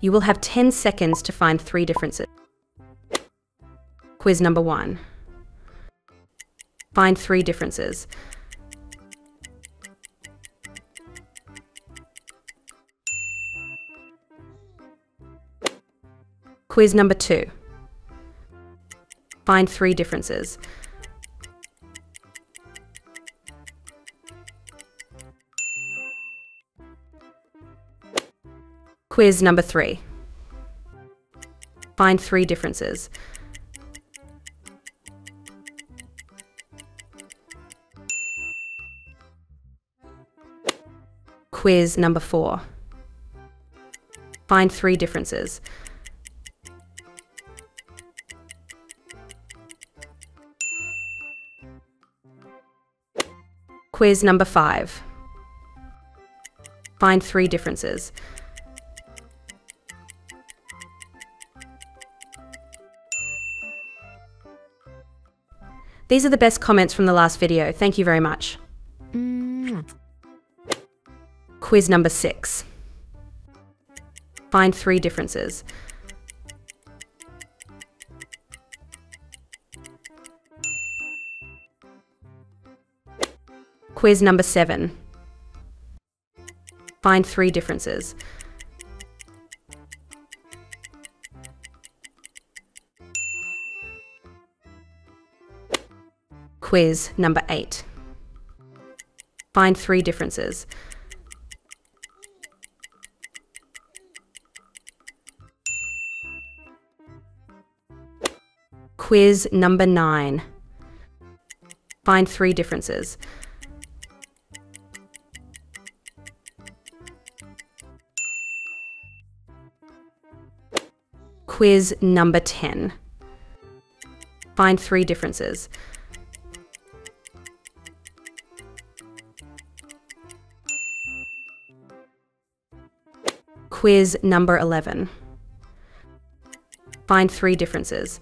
You will have 10 seconds to find three differences. Quiz number one. Find three differences. Quiz number two. Find three differences. Quiz number three. Find three differences. Quiz number four. Find three differences. Quiz number five. Find three differences. These are the best comments from the last video. Thank you very much. Mm. Quiz number six. Find three differences. Quiz number seven. Find three differences. Quiz number eight. Find three differences. Quiz number nine. Find three differences. Quiz number 10. Find three differences. Quiz number 11. Find three differences.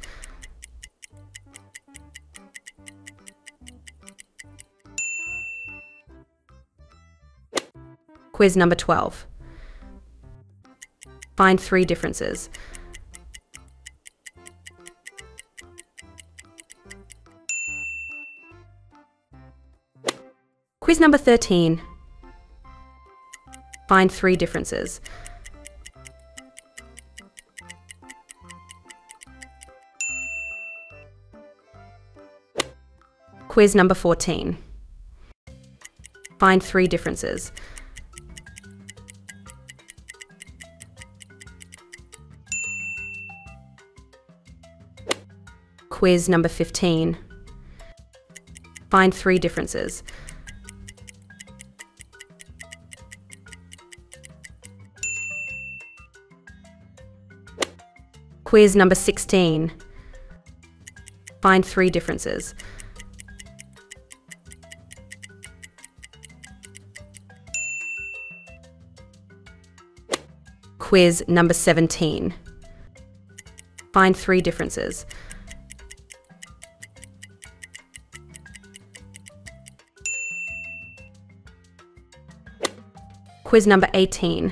Quiz number 12. Find three differences. Quiz number 13. Find three differences. Quiz number 14. Find three differences. Quiz number 15. Find three differences. Quiz number 16. Find three differences. Quiz number 17. Find three differences. Quiz number 18.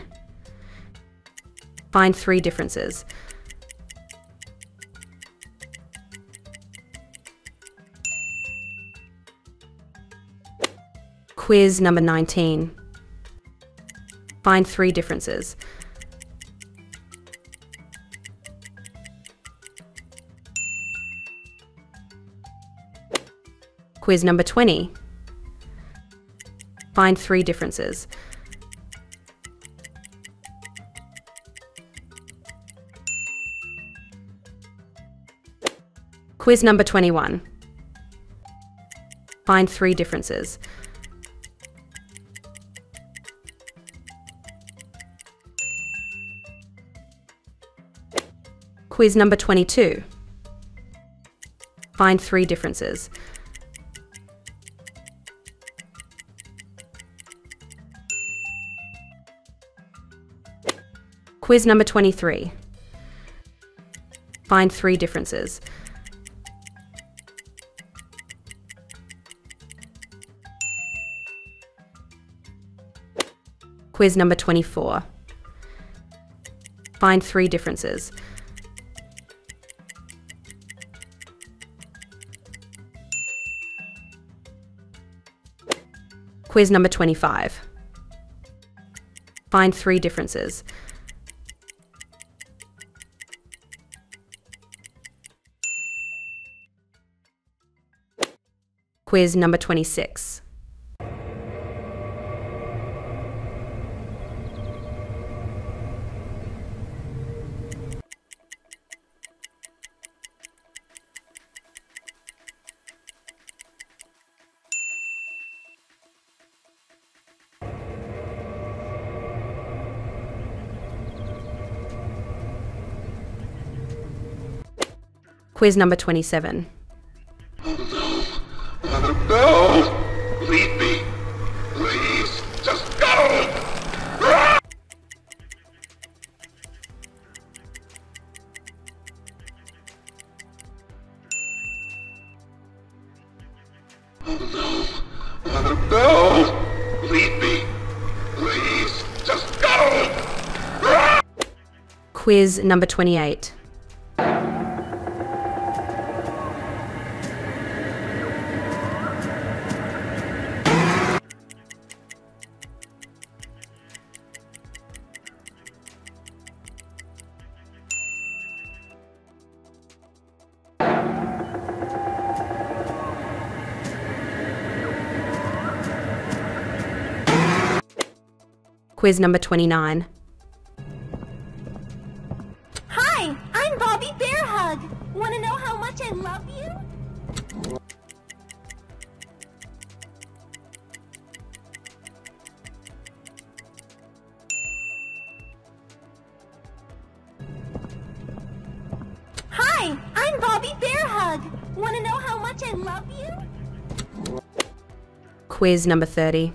Find three differences. Quiz number 19. Find three differences. Quiz number 20. Find three differences. Quiz number 21. Find three differences. Quiz number 22. Find three differences. Quiz number 23. Find three differences. Quiz number 24. Find three differences. Quiz number 25. Find three differences. Quiz number 26. Quiz number 27. No! Leave me! Please! Just go! Oh, no! No! Leave me! Please! Just go! Quiz number 28. Quiz number 29. Hi, I'm Bobby Bearhug. Want to know how much I love you? Hi, I'm Bobby Bearhug. Want to know how much I love you? Quiz number 30.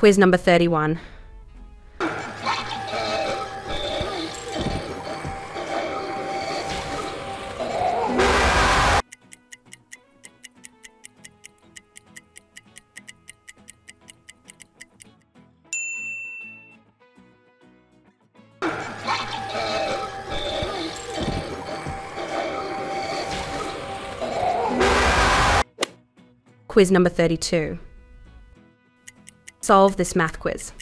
Quiz number 31. Quiz number 32. Solve this math quiz.